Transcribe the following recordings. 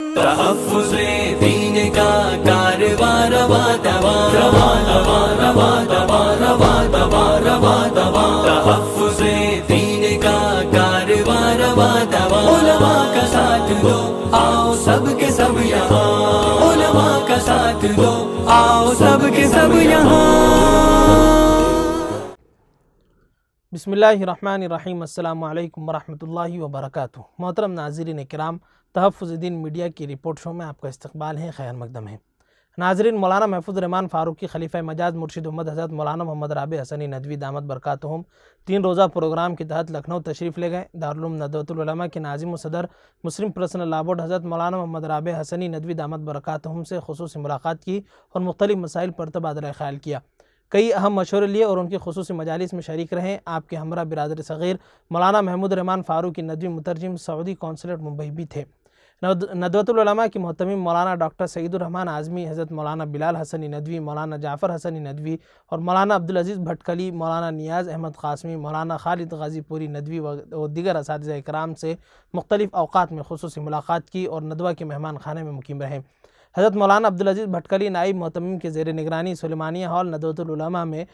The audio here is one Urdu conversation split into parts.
تحفظ دین کا کارواں روا دوا روا دوا روا دوا روا دوا روا دوا. تحفظ دین کا کارواں روا دوا. علماء کا ساتھ دو، آؤ سب کے سب یہاں. علماء کا ساتھ دو، آؤ سب کے سب یہاں. بسم اللہ الرحمن الرحیم السلام علیکم ورحمۃ اللہ وبرکاتہ محترم ناظرین کرام تحفظ دین میڈیا کی رپورٹ شو میں آپ کا استقبال ہے، خیر مقدم ہے۔ ناظرین، مولانا محفوظ رحمان فاروقی خلیفہ مجاز مرشد محمد حضرت مولانا محمد رابع حسنی ندوی دامت برکاتہم تین روزہ پروگرام کے تحت لکھنؤ تشریف لے گئے۔ دارالعلوم ندوۃ العلماء کے ناظم و صدر، مسلم پرسنل لا بورڈ حضرت مولانا محمد رابع حسنی ندوی دامت برکاتہم سے خصوصی ملاقات کی اور مختلف مسائل پر تبادلہ خیال کیا۔ کئی اہم مشورے لیے اور ان کی خصوصی مجالس میں شریک رہے آپ کے ہمراہ برادر صغیر مولانا محمود رحمان فاروقی ندوی مترجم، سعودی کونسلیٹ ممبئی بھی تھے۔ ندوۃ العلماء کی محتمی مولانا ڈاکٹر سعید الرحمن اعظمی، حضرت مولانا بلال حسنی ندوی، مولانا جعفر حسنی ندوی اور مولانا عبدالعزیز بھٹکلی، مولانا نیاز احمد قاسمی، مولانا خالد غازی پوری ندوی و دیگر اساتذہ اکرام سے مختلف اوقات میں خصوصی ملاقات کی اور ندوہ کے مہمان خانے میں مقیم رہے حضرت مولانا عبدالعزیز بھٹکلی نائب محتمیم کے زیر نگرانی سلیمانیہ ہال ندوۃ العلماء میں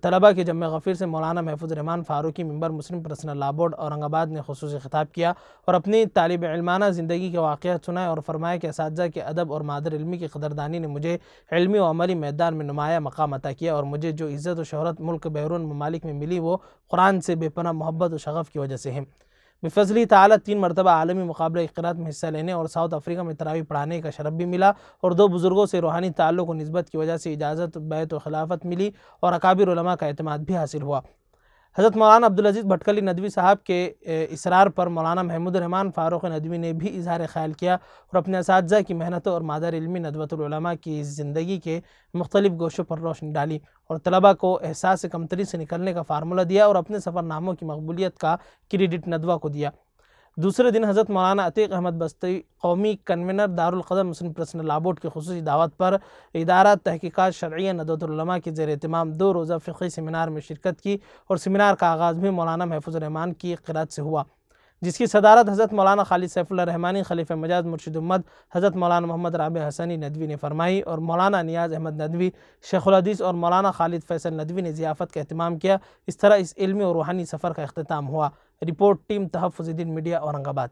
طلبہ کے جمع غفیر سے Maulana Mahfooz Rahman Farooqui member, Muslim personal law board Aurangabad نے خصوصی خطاب کیا اور اپنی طالب علمانہ زندگی کے واقعات سنائے اور فرمایا کہ اساتذہ کے ادب اور مادر علمی کی قدردانی نے مجھے علمی و عملی میدان میں نمایاں مقام عطا کیا اور مجھے جو عزت و شہرت ملک بیرون ممالک میں ملی وہ قرآن سے بے پناہ محبت و شغف کی وجہ سے ہے۔ بفضلی تعالی تین مرتبہ عالمی مقابلہ اقرات میں حصہ لینے اور ساؤتھ افریقہ میں تراوی پڑھانے کا شرف بھی ملا اور دو بزرگوں سے روحانی تعلق و نسبت کی وجہ سے اجازت بیت و خلافت ملی اور اکابر علماء کا اعتماد بھی حاصل ہوا۔ حضرت مولانا عبدالعزیز بھٹکلی ندوی صاحب کے اصرار پر مولانا محمود الرحمان فاروق ندوی نے بھی اظہار خیال کیا اور اپنے اساتذہ کی محنت اور مادر علمی ندوۃ العلماء کی زندگی کے مختلف گوشوں پر روشنی ڈالی اور طلبہ کو احساس کمتری سے نکلنے کا فارمولہ دیا اور اپنے سفر ناموں کی مقبولیت کا کریڈٹ ندوہ کو دیا۔ دوسرے دن حضرت مولانا عتیق احمد بستی قومی کنوینر دارالقدم مسلم پرسنل لا بورڈ کی خصوصی دعوت پر ادارہ تحقیقات شرعیہ ندوۃ العلماء کے زیر اہتمام دو روزہ فقہی سیمینار میں شرکت کی اور سیمینار کا آغاز بھی مولانا محفوظ الرحمان کی قرات سے ہوا، جس کی صدارت حضرت مولانا خالد سیف اللہ رحمانی خلیفہ مجاز مرشد امت، حضرت مولانا محمد رابع حسنی ندوی نے فرمائی اور مولانا نیاز احمد ندوی، شیخ الحدیث اور مولانا خالد فیصل ندوی نے ضیافت کا اہتمام کیا۔ اس طرح اس علمی اور روحانی سفر کا اختتام ہوا۔ رپورٹ ٹیم تحفظ الدین میڈیا اورنگ آباد